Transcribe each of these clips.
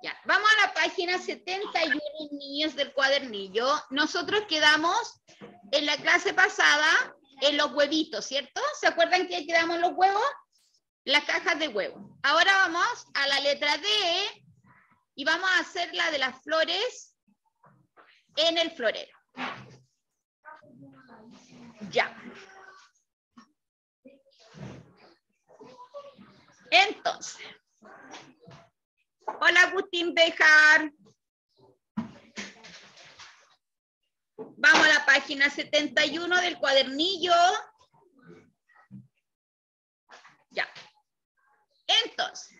Ya, vamos a la página 71, niños del cuadernillo. Nosotros quedamos en la clase pasada en los huevitos, ¿cierto? ¿Se acuerdan que quedamos los huevos? Las cajas de huevo. Ahora vamos a la letra D y vamos a hacer la de las flores en el florero. Ya. Entonces, hola Agustín Bejar. Vamos a la página 71 del cuadernillo. Ya. Entonces.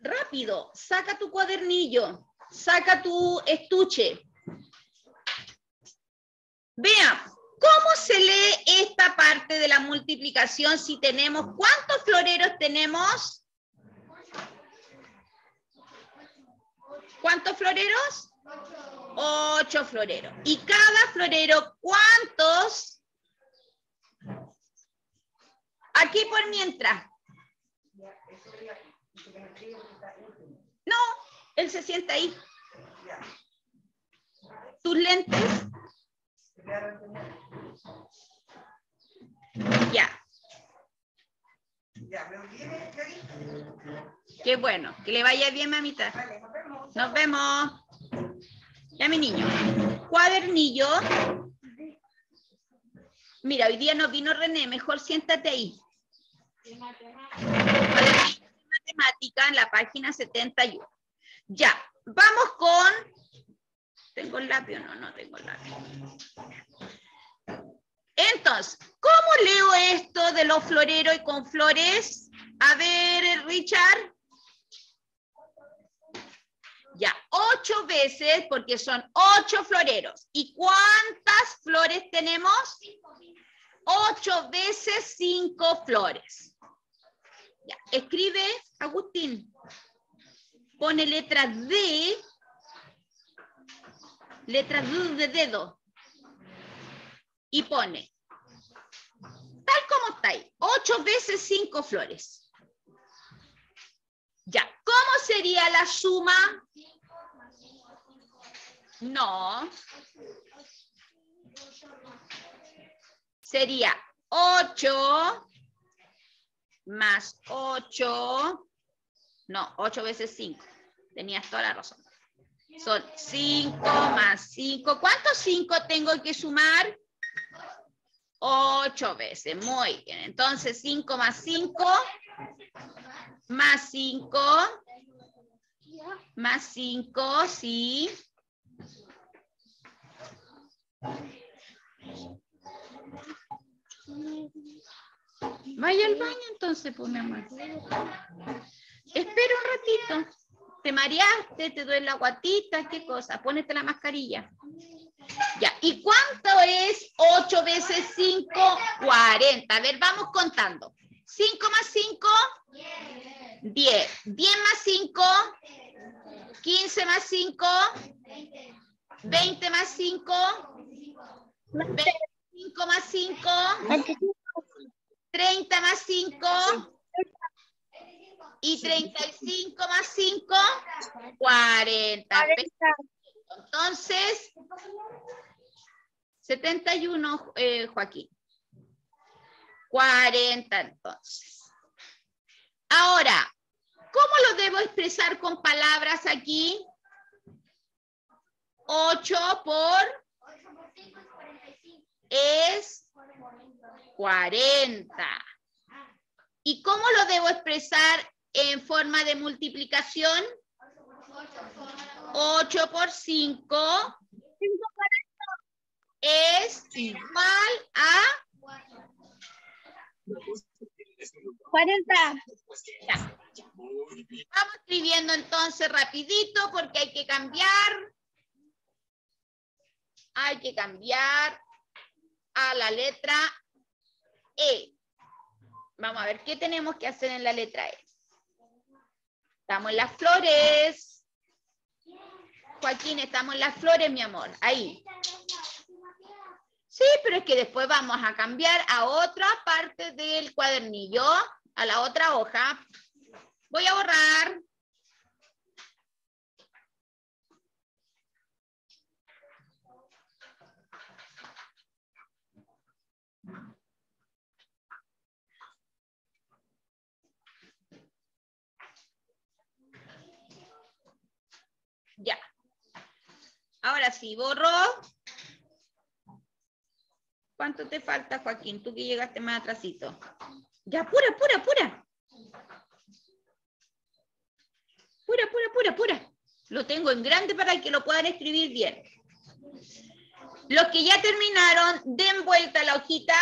Rápido, saca tu cuadernillo, saca tu estuche. Veamos. ¿Cómo se lee esta parte de la multiplicación si tenemos, cuántos floreros tenemos? ¿Cuántos floreros? Ocho floreros. ¿Y cada florero cuántos? Aquí por mientras. No, él se sienta ahí. ¿Tus lentes? Ya. Qué bueno, que le vaya bien, mamita. Nos vemos. Ya, mi niño. Cuadernillo. Mira, hoy día no vino René, mejor siéntate ahí. Matemática en la página 71. Ya, vamos con ¿Tengo lápiz no? No tengo lápiz. Entonces, ¿cómo leo esto de los floreros y con flores? A ver, Richard. Ya, ocho veces, porque son ocho floreros. ¿Y cuántas flores tenemos? Ocho veces cinco flores. Escribe, Agustín. Pone letra D letra D de dedo, y pone, tal como está ahí, 8 veces 5 flores. Ya, ¿cómo sería la suma? No. Sería 8 más 8, no, 8 veces 5. Tenías toda la razón. Son 5 más 5. ¿Cuántos 5 tengo que sumar? 8 veces. Muy bien. Entonces, 5 más 5. Más 5. Más 5, sí. Vaya al baño entonces, pues, mi amor. Espera un ratito. ¿Te mareaste? ¿Te duele la guatita? ¿Qué cosa? Pónete la mascarilla. Ya, ¿y cuánto es 8 veces 5? 40. A ver, vamos contando. 5 más 5? 10. 10 más 5? 15 más 5? 20 más 5? 25 más 5? 30 más 5? Y 35 más 5, 40. Entonces, 71, eh, Joaquín. 40 entonces. Ahora, ¿cómo lo debo expresar con palabras aquí? 8 por es 40. ¿Y cómo lo debo expresar en forma de multiplicación? 8 por 5 es igual a 40. Vamos escribiendo entonces rapidito porque hay que cambiar. Hay que cambiar a la letra E. Vamos a ver qué tenemos que hacer en la letra E. Estamos en las flores. Joaquín, estamos en las flores, mi amor. Ahí. Sí, pero es que después vamos a cambiar a otra parte del cuadernillo, a la otra hoja. Voy a borrar. Ya. Ahora sí, borro. ¿Cuánto te falta, Joaquín? Tú que llegaste más atrasito. Ya, pura, pura, pura. Pura, pura, pura, pura. Lo tengo en grande para que lo puedan escribir bien. Los que ya terminaron, den vuelta la hojita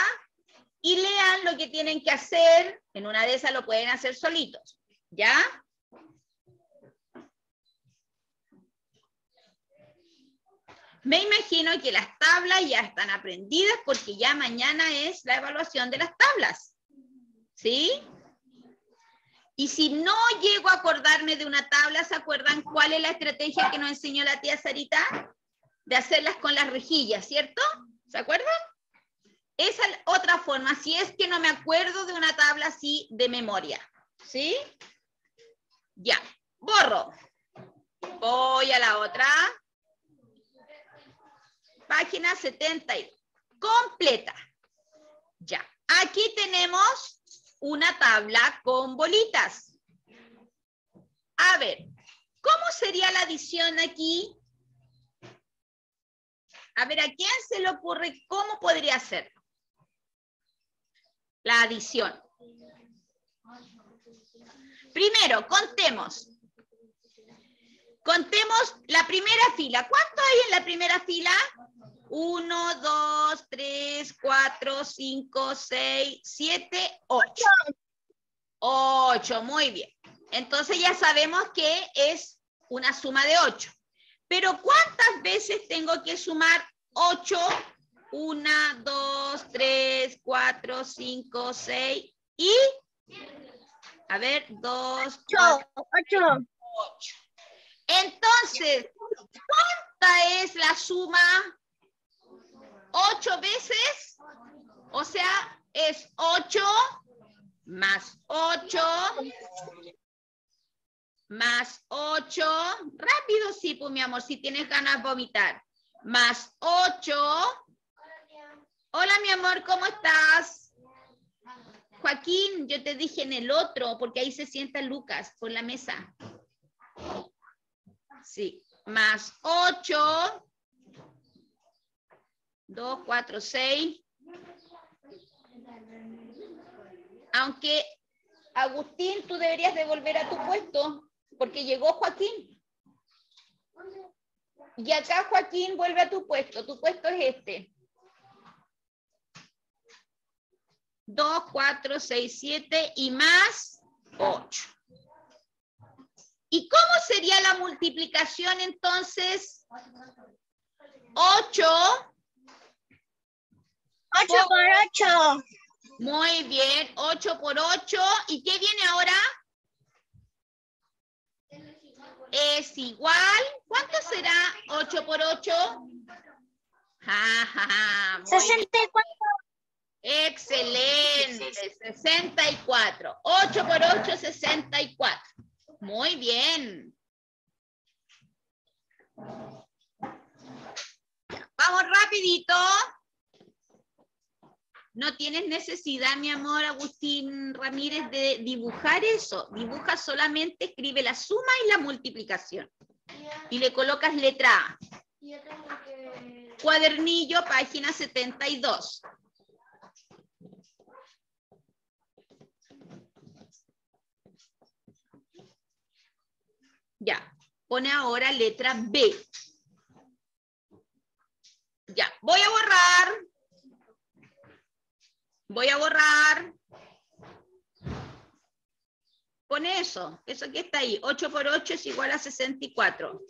y lean lo que tienen que hacer. En una de esas lo pueden hacer solitos. ¿Ya? Me imagino que las tablas ya están aprendidas porque ya mañana es la evaluación de las tablas. ¿Sí? Y si no llego a acordarme de una tabla, ¿se acuerdan cuál es la estrategia que nos enseñó la tía Sarita? De hacerlas con las rejillas, ¿cierto? ¿Se acuerdan? Esa es otra forma, si es que no me acuerdo de una tabla así de memoria. ¿Sí? Ya, borro. Voy a la otra. Página 70. Completa. Ya. Aquí tenemos una tabla con bolitas. A ver, ¿cómo sería la adición aquí? A ver, ¿a quién se le ocurre cómo podría ser? La adición. Primero, contemos. Contemos la primera fila. ¿Cuánto hay en la primera fila? 1, 2, 3, 4, 5, 6, 7, 8. 8, muy bien. Entonces ya sabemos que es una suma de 8. Pero ¿cuántas veces tengo que sumar 8? 1, 2, 3, 4, 5, 6 y... A ver, 2, 4, 8. 8. Entonces, ¿cuánta es la suma? ¿Ocho veces? O sea, es 8 más 8 más 8. Rápido, sí, pues mi amor, si tienes ganas de vomitar. Más 8. Hola, mi amor, ¿cómo estás? Joaquín, yo te dije en el otro, porque ahí se sienta Lucas por la mesa. Sí, más 8. 2, 4, 6. Aunque, Agustín, tú deberías de volver a tu puesto, porque llegó Joaquín. Y acá, Joaquín, vuelve a tu puesto. Tu puesto es este. 2, 4, 6, 7 y más 8. ¿Y cómo sería la multiplicación entonces? 8. 8 por 8. Muy bien, 8 por 8. ¿Y qué viene ahora? Es igual. ¿Cuánto será 8 por 8? Ja, ja, ja, 64. Excelente, 64. 8 por 8, 64. Muy bien. Vamos rapidito. No tienes necesidad, mi amor, Agustín Ramírez, de dibujar eso. Dibuja solamente, escribe la suma y la multiplicación. Y le colocas letra A. Cuadernillo, página 72. Ya, pone ahora letra B. Ya, voy a borrar. Voy a borrar. Pone eso, eso que está ahí. 8 por 8 es igual a 64.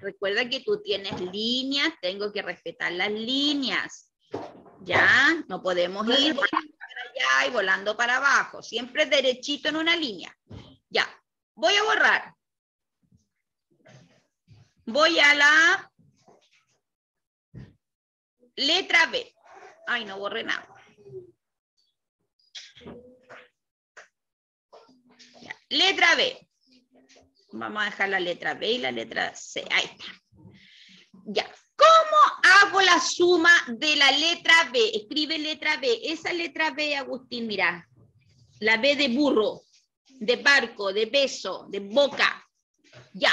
Recuerda que tú tienes líneas, tengo que respetar las líneas. Ya, no podemos ir volando para allá y volando para abajo. Siempre derechito en una línea. Ya, voy a borrar. Voy a la letra B. Ay, no borré nada. Letra B. Vamos a dejar la letra B y la letra C. Ahí está. Ya. ¿Cómo hago la suma de la letra B? Escribe letra B. Esa letra B, Agustín, mira. La B de burro, de barco, de beso, de boca. Ya.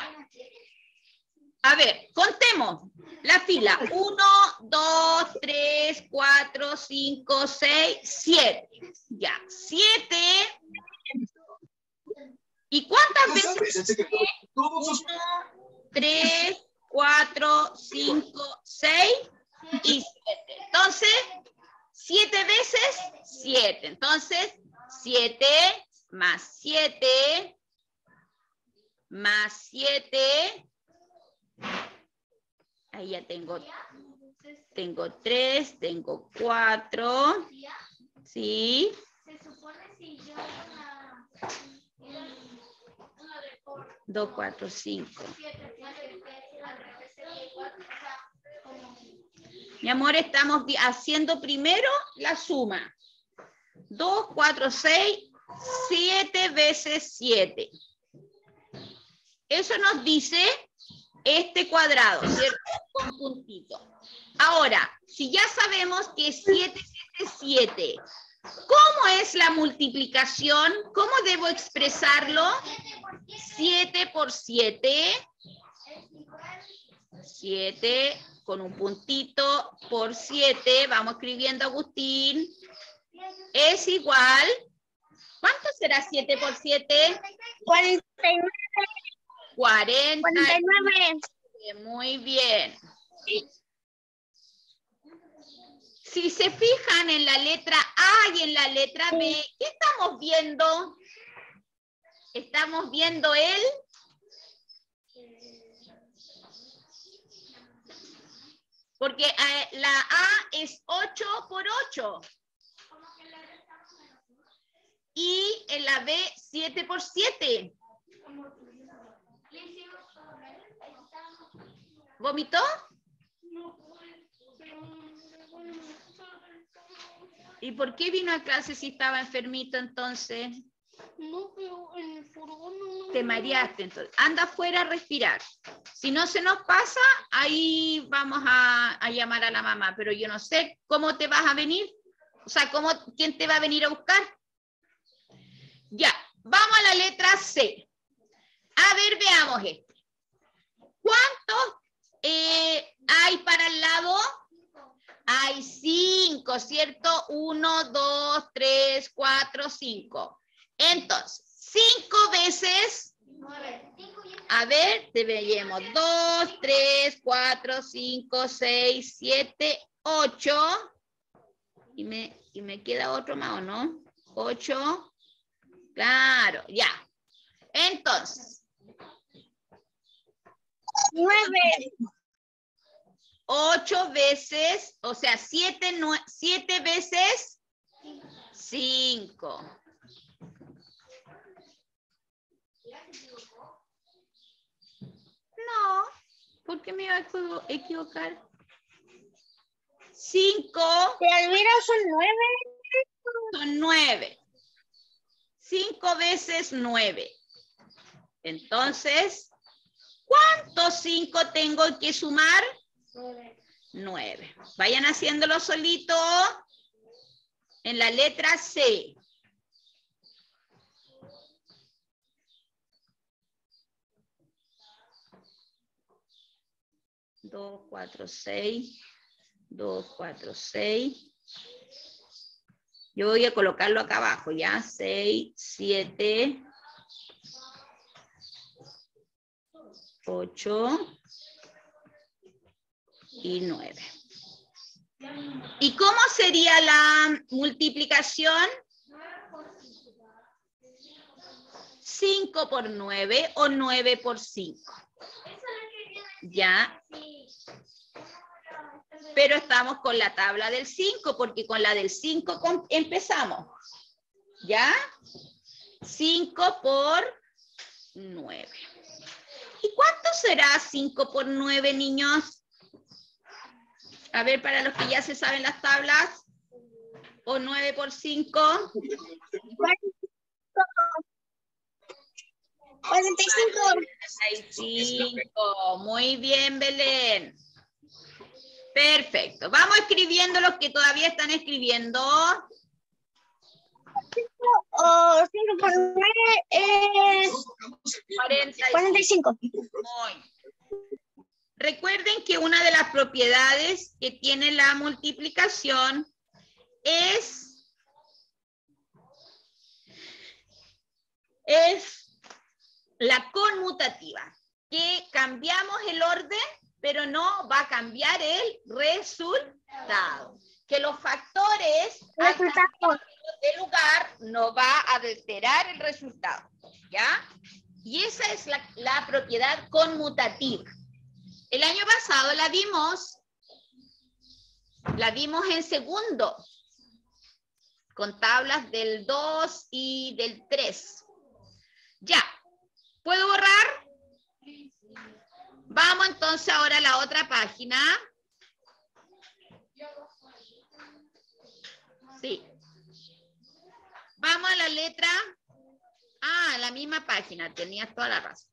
A ver, contemos la fila. 1, 2, 3, 4, 5, 6, 7. Ya, 7. ¿Y cuántas veces? 1, 3, 4, 5, 6 y 7. Entonces, 7 veces 7. Entonces, 7 más 7 más 7. Ahí ya tengo, tengo 3, tengo 4. ¿Sí? Se supone si yo la... 2, 4, 5. Mi amor, estamos haciendo primero la suma. 2, 4, 6, 7 veces 7. Eso nos dice este cuadrado, ¿cierto? Con puntito. Ahora, si ya sabemos que 7 veces 7, ¿cómo es la multiplicación? ¿Cómo debo expresarlo? 7 por 7. 7 con un puntito por 7. Vamos escribiendo, Agustín. Es igual. ¿Cuánto será 7 por 7? 49. 40. 49. Muy bien. Si se fijan en la letra A y en la letra B, ¿qué estamos viendo? Estamos viendo el Porque eh, la A es 8 por 8. Y en la B 7 por 7. ¿Vomitó? ¿Y por qué vino a clase si estaba enfermito entonces? No, pero en el furgón no. Te mareaste entonces. Anda afuera a respirar. Si no se nos pasa, ahí vamos a, a llamar a la mamá. Pero yo no sé cómo te vas a venir. O sea, cómo, quién te va a venir a buscar. Ya, vamos a la letra C. A ver, veamos este. ¿Cuántos eh, hay para el lado? Hay cinco, ¿cierto? Uno, dos, tres, cuatro, cinco. Entonces, cinco veces. A ver, te veíamos. Dos, tres, cuatro, cinco, seis, siete, ocho. Y me, y me queda otro más, ¿o no? Ocho. Claro, ya. Entonces, 9. ocho veces, o sea, siete, siete veces cinco. No, ¿por qué me iba a equivo- equivocar? Cinco De Alvira son 9. son nueve. Cinco veces nueve. Entonces, ¿cuántos cinco tengo que sumar? Nueve. Vayan haciéndolo solito en la letra C. Dos, cuatro, seis. Dos, cuatro, seis. Yo voy a colocarlo acá abajo, ¿ya? Seis, siete, ocho y nueve. ¿Y cómo sería la multiplicación? 5 por 9 o 9 por 5. Ya, pero estamos con la tabla del 5 porque con la del 5 com- empezamos. ¿Ya? 5 por 9. ¿Y cuánto será 5 por 9, niños? A ver, para los que ya se saben las tablas. O 9 por 5. 45. 45. Muy bien, Belén. Perfecto. Vamos escribiendo los que todavía están escribiendo. O 5 por 9 es 45. 45. Muy. Recuerden que una de las propiedades que tiene la multiplicación es, es la conmutativa, que cambiamos el orden, pero no va a cambiar el resultado. Que los factores al de lugar no va a alterar el resultado, ¿ya? Y esa es la, la propiedad conmutativa. El año pasado la vimos, la vimos en segundo, con tablas del 2 y del 3. Ya, ¿puedo borrar? Vamos entonces ahora a la otra página. Sí. Vamos a la letra. Ah, la misma página, tenías toda la razón.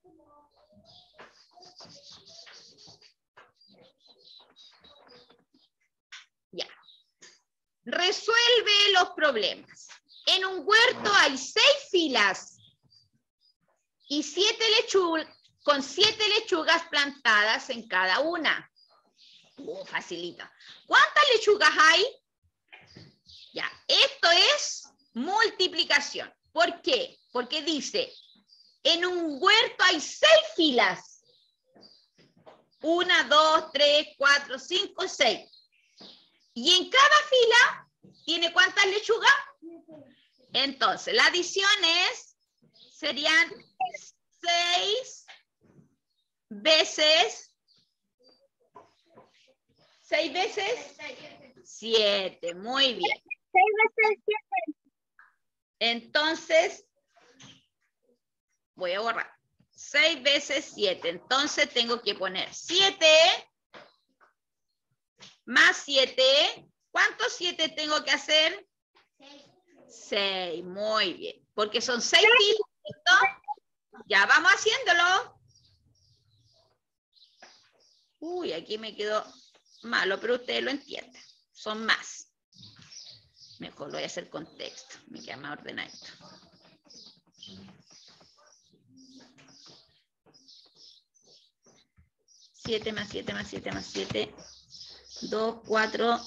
Ya. Resuelve los problemas. En un huerto hay seis filas y siete lechugas, con siete lechugas plantadas en cada una. Oh, facilita. ¿Cuántas lechugas hay? Ya, esto es multiplicación. ¿Por qué? Porque dice, en un huerto hay seis filas. Una, dos, tres, cuatro, cinco, seis. Y en cada fila tiene cuántas lechugas? Entonces, la adición es, serían seis veces, seis veces siete. Muy bien. 6 veces 7. Entonces, voy a borrar. 6 veces 7. Entonces tengo que poner 7 más 7. ¿Cuántos 7 tengo que hacer? 6. Muy bien. Porque son 6 filas. ¿cierto? Ya vamos haciéndolo. Uy, aquí me quedó malo, pero ustedes lo entienden. Son más. Mejor lo voy a hacer con texto. Me queda más ordenadito. Siete más siete más siete más siete. Dos, cuatro.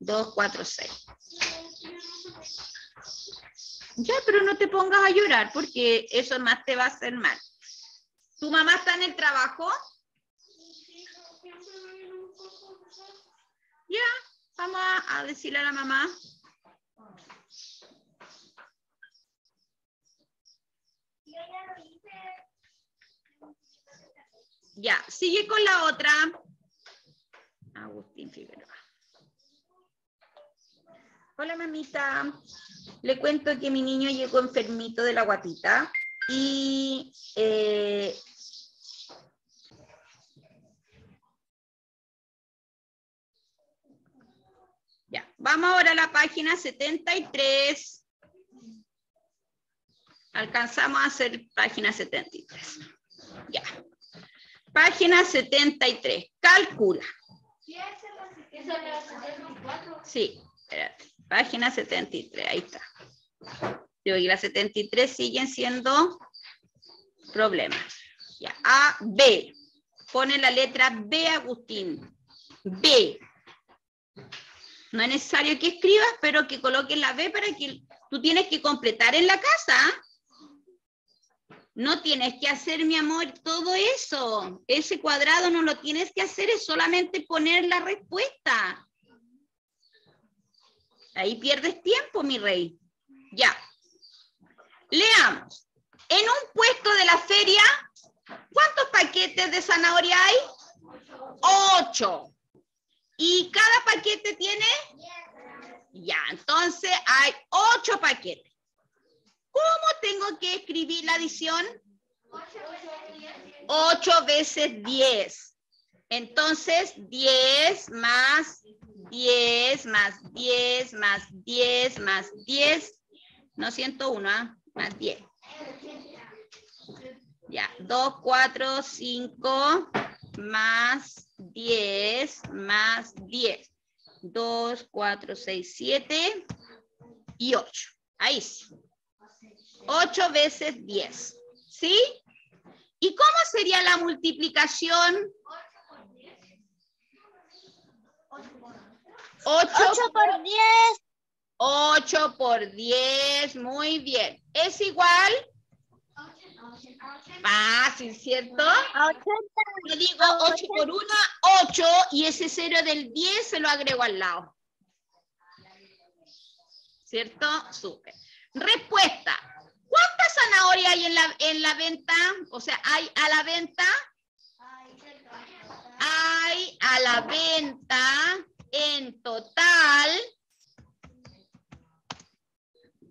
Dos, cuatro, seis. Ya, pero no te pongas a llorar porque eso más te va a hacer mal. ¿Tu mamá está en el trabajo? Ya, vamos a, decirle a la mamá. Ya, sigue con la otra. Agustín Figueroa. Hola, mamita. Le cuento que mi niño llegó enfermito de la guatita y eh, vamos ahora a la página 73. Alcanzamos a hacer página 73. Ya. Página 73. Calcula. Sí, espérate. Página 73, ahí está. Y la 73 siguen siendo problemas. Ya. A, B. Pone la letra B, Agustín. B. No es necesario que escribas, pero que coloques la B para que tú tienes que completar en la casa. No tienes que hacer, mi amor, todo eso. Ese cuadrado no lo tienes que hacer, es solamente poner la respuesta. Ahí pierdes tiempo, mi rey. Ya. Leamos. En un puesto de la feria, ¿cuántos paquetes de zanahoria hay? Ocho. ¿Y cada paquete tiene? Ya, entonces hay ocho paquetes. ¿Cómo tengo que escribir la adición? 8 veces 10. Entonces, 10 más 10 más 10 más 10 más 10, no 101, ¿ah? más 10. Ya, 2, 4, 5, más 10, más 10. 2, 4, 6, 7 y 8. Ahí sí. 8 veces 10. ¿Sí? ¿Y cómo sería la multiplicación? 8 por 10. 8 por 10, muy bien. ¿Es igual? Fácil, ¿cierto? A 80. Yo digo 8 por 1, 8, y ese 0 del 10 se lo agrego al lado. ¿Cierto? Súper. Respuesta. ¿Cuántas zanahorias hay en la, en la venta? O sea, ¿hay a la venta? Hay a la venta en total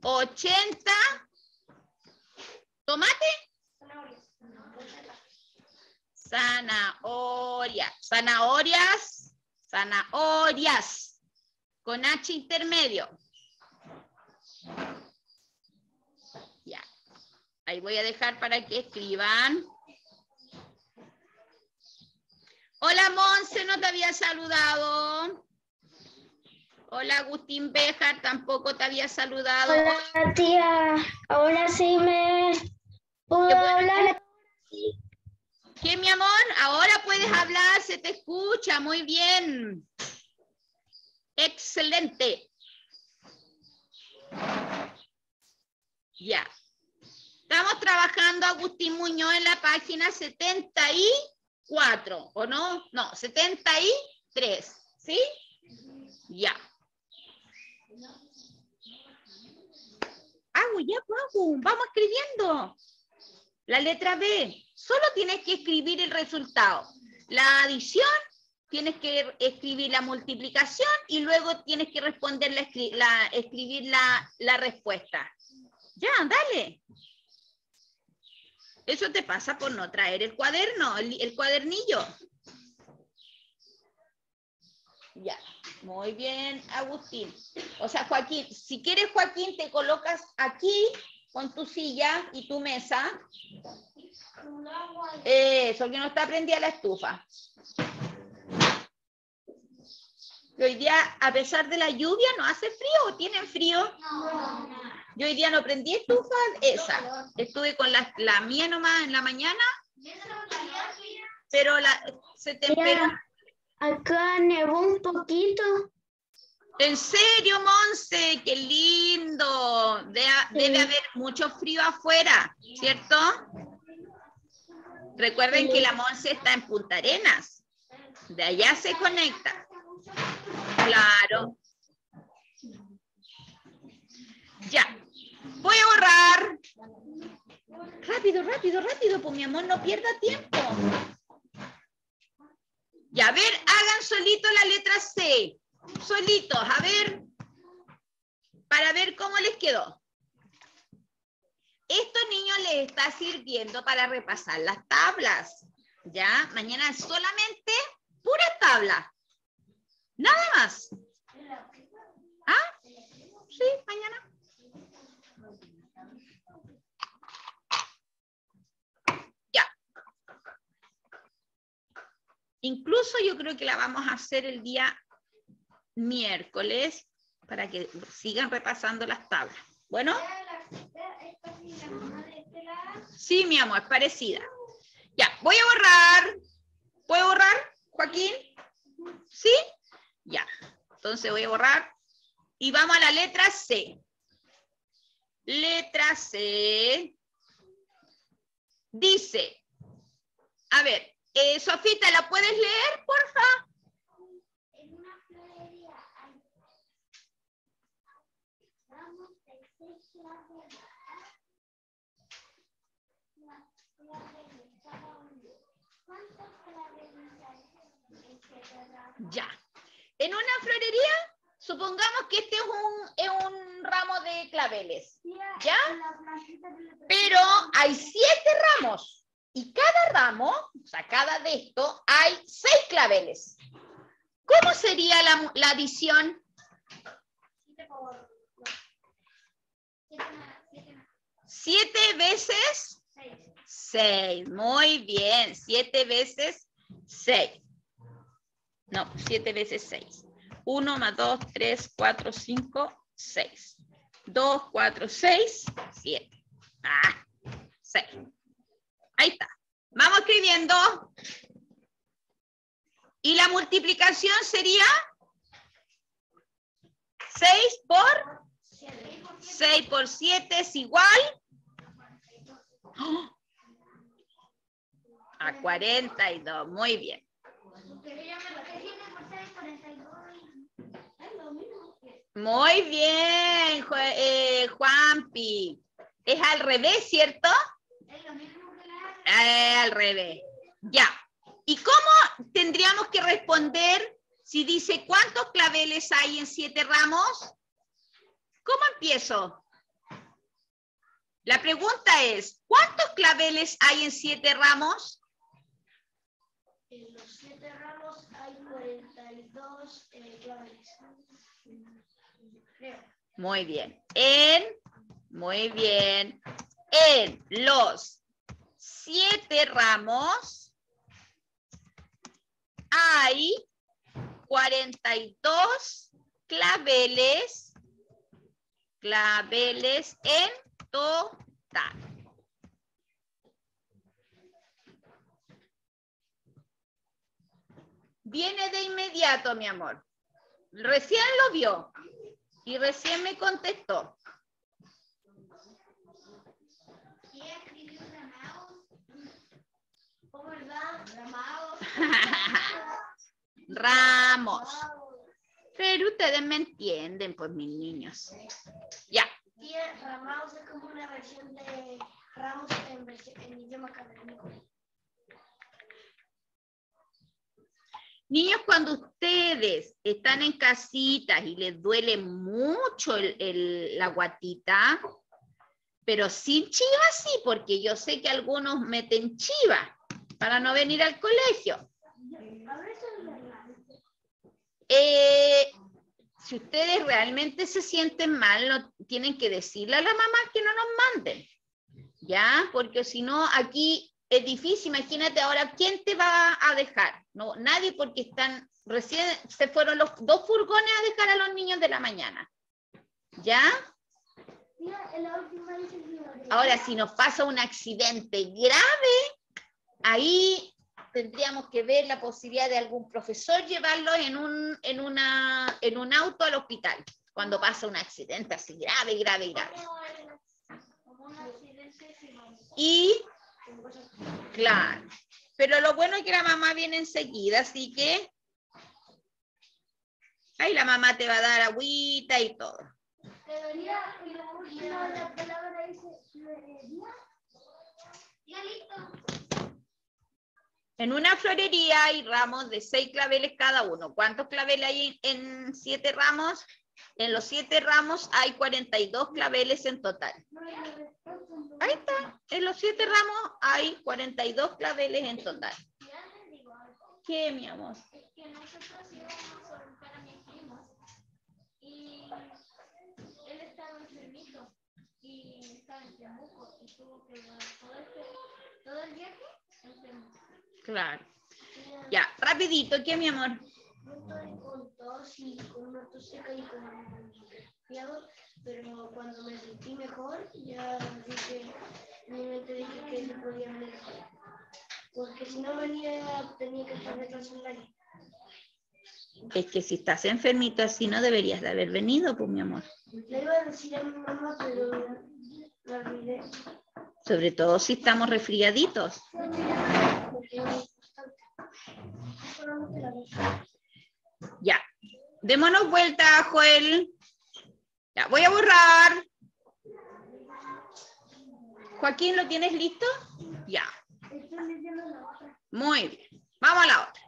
80 tomate. Zanahoria. Zanahorias. Zanahorias. Con H intermedio. Ya. Ahí voy a dejar para que escriban. Hola Monse, no te había saludado. Hola Agustín Bejar, tampoco te había saludado. Hola tía, ahora sí me puedo Qué bueno. hablar. ¿Qué, mi amor? Ahora puedes hablar, se te escucha, muy bien. Excelente. Ya. Estamos trabajando, Agustín Muñoz, en la página 74, ¿o no? No, 73, ¿sí? Ya. Hago, ya, Pagu, vamos escribiendo. La letra B, solo tienes que escribir el resultado. La adición, tienes que escribir la multiplicación y luego tienes que responder la, escri- la- escribir la, respuesta. Ya, dale. Eso te pasa por no traer el cuaderno, el cuadernillo. Ya, muy bien, Agustín. O sea, Joaquín, si quieres, Joaquín, te colocas aquí con tu silla y tu mesa. Eso, que no está prendida la estufa. Y hoy día, a pesar de la lluvia, no hace frío o tienen frío. Yo hoy día no prendí estufa, esa. Estuve con la, la mía nomás en la mañana, pero la, se temperó. Acá nevó un poquito. En serio, Monse, qué lindo. De- debe Sí. haber mucho frío afuera, ¿cierto? Recuerden Sí. que la Monse está en Punta Arenas. De allá se conecta. Claro. Ya. Voy a borrar. Rápido, rápido, rápido, pues mi amor, no pierda tiempo. Ya, a ver, hagan solito la letra C. Solitos, a ver. Para ver cómo les quedó. Estos niños les está sirviendo para repasar las tablas. ¿Ya? Mañana solamente puras tablas. Nada más. ¿Ah? Sí, mañana. Ya. Incluso yo creo que la vamos a hacer el día miércoles para que sigan repasando las tablas. Bueno, sí, mi amor, parecida. Ya, voy a borrar. ¿Puedo borrar, Joaquín? ¿Sí? Ya. Entonces voy a borrar. Y vamos a la letra C. Letra C. Dice, a ver, eh, Sofita, ¿la puedes leer, porfa? En una florería hay ramos de seis claveles. Las claveles, cada uno. ¿Cuántos claveles hay en cada ramo? Ya. En una florería, supongamos que este es un, es un ramo de claveles, ¿Ya? pero hay siete ramos. Y cada ramo, o sea, cada de esto, hay seis claveles. ¿Cómo sería la, la adición? Siete veces seis. Muy bien. Siete veces seis. No, siete veces seis. Uno más dos, tres, cuatro, cinco, seis. Dos, cuatro, seis, siete. Ah, seis. Ahí está. Vamos escribiendo. Y la multiplicación sería 6 por Siete. 6 por 7 es igual ¡Oh! a 42. Muy bien. Porque ya me lo que siete por seis, cuarenta y dos. Es lo mismo. Muy bien, eh, Juanpi. Es al revés, ¿cierto? Es lo mismo que la Eh, al revés. Ya. ¿Y cómo tendríamos que responder si dice cuántos claveles hay en siete ramos? ¿Cómo empiezo? La pregunta es, ¿cuántos claveles hay en siete ramos? En los siete ramos hay 42 eh, claveles. Muy bien. En, muy bien. En los siete ramos hay 42 claveles, claveles en total. Viene de inmediato, mi amor. Recién lo vio y recién me contestó. Ramos. Pero ustedes me entienden, pues mis niños. Ya. Tía, es como una versión de Ramos en, idioma académico. Niños, cuando ustedes están en casitas y les duele mucho el- la guatita, pero sin chiva sí, porque yo sé que algunos meten chiva para no venir al colegio. Eh, si ustedes realmente se sienten mal, no, tienen que decirle a la mamá que no nos manden. ¿Ya? Porque si no, aquí es difícil. Imagínate ahora, ¿quién te va a dejar? No, nadie porque están, recién se fueron los dos furgones a dejar a los niños de la mañana. ¿Ya? Ahora, si nos pasa un accidente grave, ahí tendríamos que ver la posibilidad de algún profesor llevarlo en un, en una, en un auto al hospital, cuando pasa un accidente así grave, grave, grave. Y. claro, pero lo bueno es que la mamá viene enseguida, así que ahí la mamá te va a dar agüita y todo. Debería, y la última la palabra dice, debería. Ya listo. En una florería hay ramos de seis claveles cada uno. ¿Cuántos claveles hay en siete ramos? En los siete ramos hay 42 claveles en total. Ahí está. En los siete ramos hay 42 claveles en total. ¿Qué, mi amor? Es que nosotros íbamos a buscar a mi primo y él estaba enfermito y estaba en Temuco y tuvo que todo, este, todo el viaje enfermo. Claro. Y, Ya, rapidito, ¿qué, mi amor? Estoy con y con una tos seca y con resfriado, pero cuando me sentí mejor ya dije, mi mente dije que se podía venir. Porque si no venía tenía que estar detrás del área. Es que si estás enfermito así no deberías de haber venido, pues, mi amor. Le iba a decir a mi mamá, pero me olvidé. Sobre todo si estamos resfriaditos. Solamente la. Démonos vuelta, Joel. Ya, voy a borrar. Joaquín, ¿lo tienes listo? Ya. Muy bien. Vamos a la otra.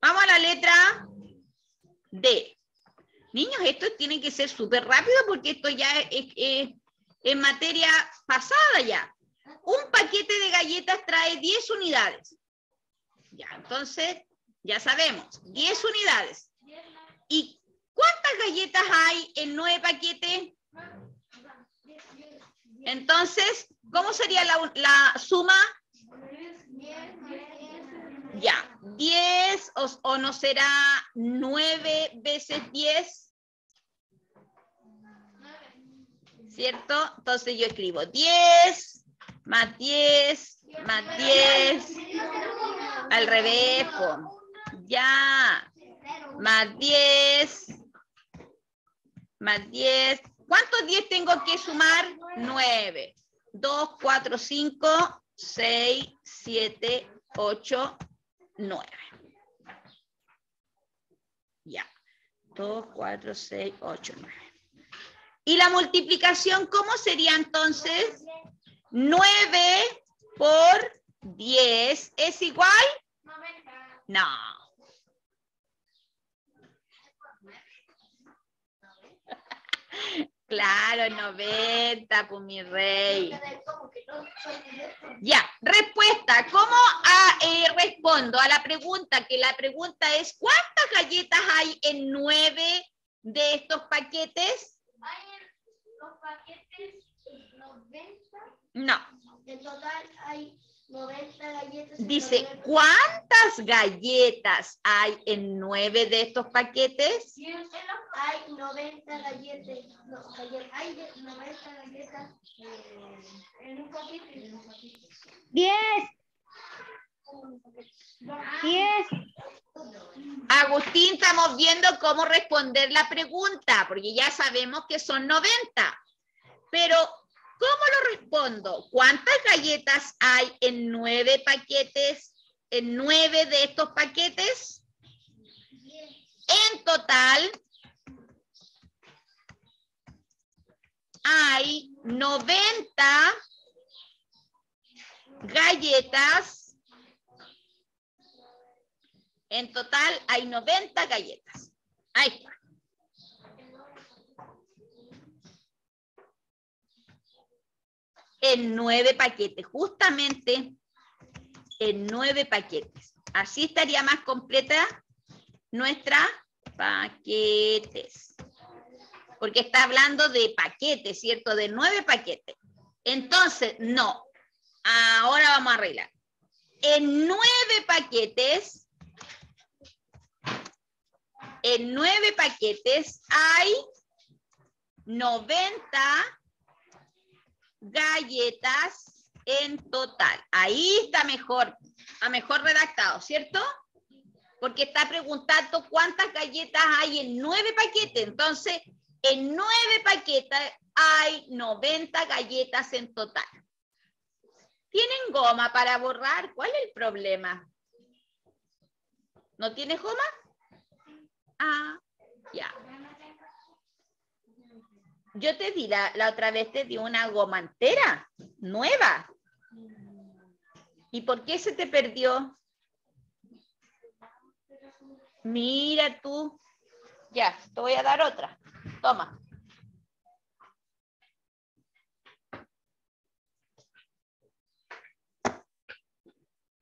Vamos a la letra D. Niños, esto tiene que ser súper rápido porque esto ya es, es- es materia pasada ya. un paquete de galletas trae 10 unidades. Ya, entonces, ya sabemos, 10 unidades. ¿Y cuántas galletas hay en 9 paquetes? Entonces, ¿cómo sería la, la suma? Ya, 10 o, o no será 9 veces 10. ¿Cierto? Entonces yo escribo 10 más 10 más 10. Al revés, po. Ya. Más 10. Más 10. ¿Cuántos 10 tengo que sumar? 9. 2, 4, 5, 6, 7, 8, 9. Ya. 2, 4, 6, 8, 9. ¿Y la multiplicación cómo sería entonces? 9 por 10 es igual? No. Claro, 90, pues mi rey. Ya, respuesta. ¿Cómo ah, eh, respondo a la pregunta? Que la pregunta es, ¿cuántas galletas hay en nueve de estos paquetes? Hay los paquetes 90. No. En total hay 90 galletas. en Dice, ¿cuántas galletas hay en nueve de estos paquetes? Hay 90 galletas. No, hay de- 90 galletas en un paquete. 10, 10, Agustín, estamos viendo cómo responder la pregunta, porque ya sabemos que son 90. Pero, ¿cómo lo respondo? ¿Cuántas galletas hay en nueve paquetes, en nueve de estos paquetes? En total, hay 90 galletas en total hay 90 galletas. Ahí está. En nueve paquetes, justamente en nueve paquetes. Así estaría más completa nuestra paquetes. Porque está hablando de paquetes, ¿cierto? De nueve paquetes. Entonces, no. Ahora vamos a arreglar. En nueve paquetes en nueve paquetes hay 90 galletas en total. Ahí está mejor, está mejor redactado, ¿cierto? Porque está preguntando cuántas galletas hay en nueve paquetes. Entonces, en nueve paquetes hay 90 galletas en total. ¿Tienen goma para borrar? ¿Cuál es el problema? ¿No tienes goma? Ah, ya. Yo te di la, la otra vez, te di una goma entera, nueva. ¿Y por qué se te perdió? Mira tú. Ya, te voy a dar otra. Toma.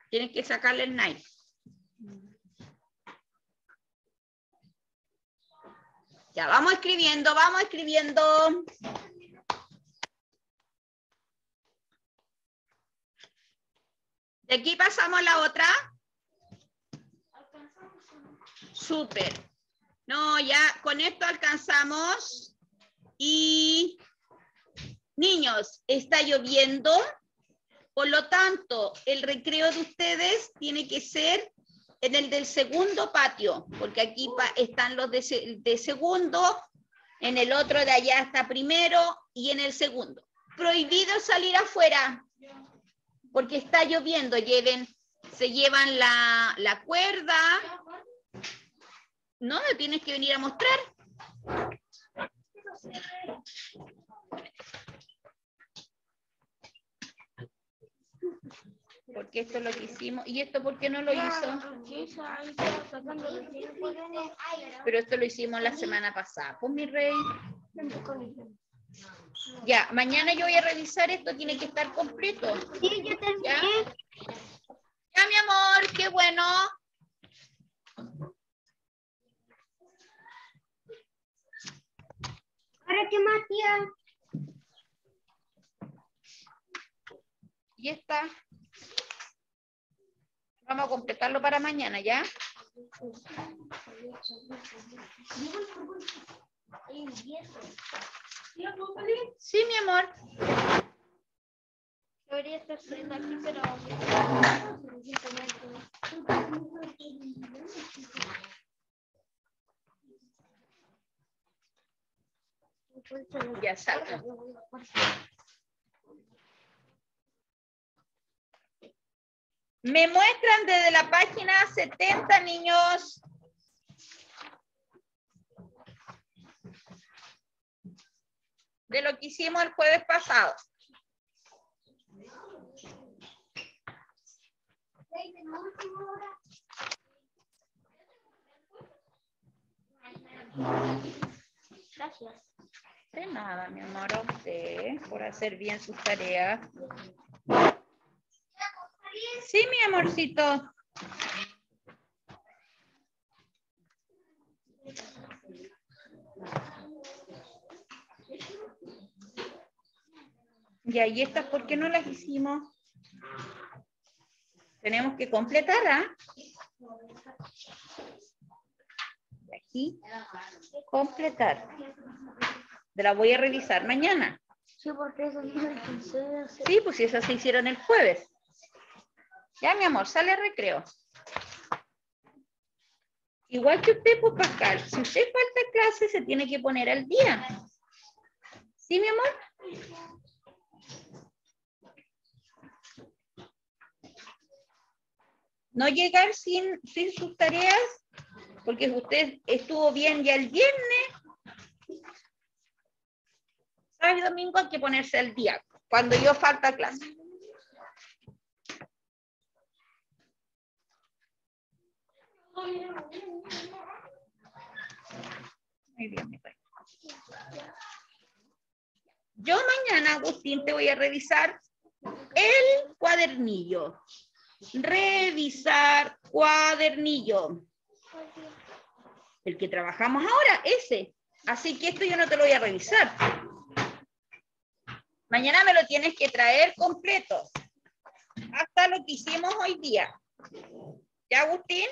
Tienes que sacarle el knife. Ya, vamos escribiendo, vamos escribiendo. De aquí pasamos a la otra. Súper. No, ya con esto alcanzamos. Y niños, está lloviendo. Por lo tanto, el recreo de ustedes tiene que ser en el del segundo patio, porque aquí están los de, se- de segundo, en el otro de allá está primero y en el segundo. Prohibido salir afuera, porque está lloviendo, lleven, se llevan la, la cuerda. No, me tienes que venir a mostrar. Porque esto es lo que hicimos. ¿Y esto por qué no lo hizo? Pero esto lo hicimos la semana pasada. Pues mi rey. Ya, mañana yo voy a revisar esto, tiene que estar completo. Sí, yo terminé. ¿Ya? Ya, mi amor, qué bueno. ¿Ahora qué más, tía? Y está. Vamos a completarlo para mañana, ¿ya? Sí, mi amor. Debería estar saliendo aquí, pero... Ya salga. Me muestran desde la página 70, niños. De lo que hicimos el jueves pasado. Gracias. De nada, mi amor, a usted por hacer bien sus tareas. Sí, mi amorcito. Ya, ¿y estas por qué no las hicimos? Tenemos que completar, ¿ah? De Aquí, completar. Te la voy a revisar mañana. Sí, porque no lo alcancé a hacer. Sí, pues esas se hicieron el jueves. Ya, mi amor, sale recreo. Igual que usted, pues Pascal, si usted falta clase, se tiene que poner al día. ¿Sí, mi amor? No llegar sin, sin sus tareas, porque usted estuvo bien ya el viernes. Sábado y domingo hay que ponerse al día, cuando yo falta clase. Yo mañana, Agustín, te voy a revisar el cuadernillo. Revisar cuadernillo. El que trabajamos ahora, ese. Así que esto yo no te lo voy a revisar. Mañana me lo tienes que traer completo. Hasta lo que hicimos hoy día. ¿Ya, Agustín?